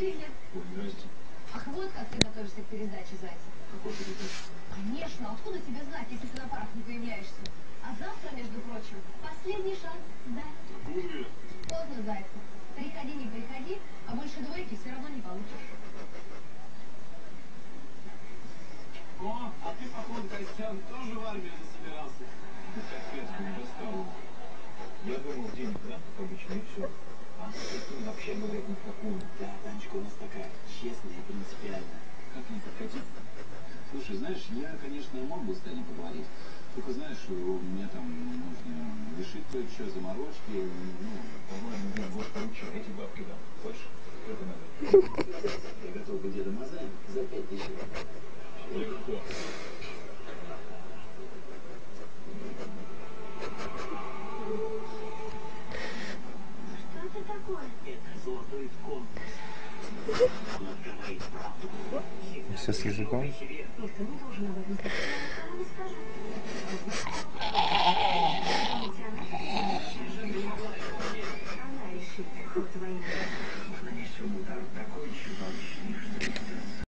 Привет. Здрасте. Ах, вот как ты готовишься к передаче Зайцев. Какой передача? Конечно, откуда тебе знать, если ты на парах не появляешься? А завтра, между прочим, последний шанс сдать. Какую? Поздно, Зайцев. Приходи, не приходи, а больше двойки все равно не получишь. О, а ты, походу, Костян, тоже в армию засобирался. Капец, не достал. Я думал, денег, да, как обычно, и все. А вообще говорят ни в. Да, Танечка у нас такая честная и принципиальная. Как не подкатить? Слушай, знаешь, я, конечно, мог с Таней поговорить. Только знаешь, у меня там нужно решить кое-что, заморочки. Ну, По-моему, я эти бабки дам. Хочешь? Это надо. я готов бы деда Мазаева за пять тысяч. Легко. Все с языком. Она решит ход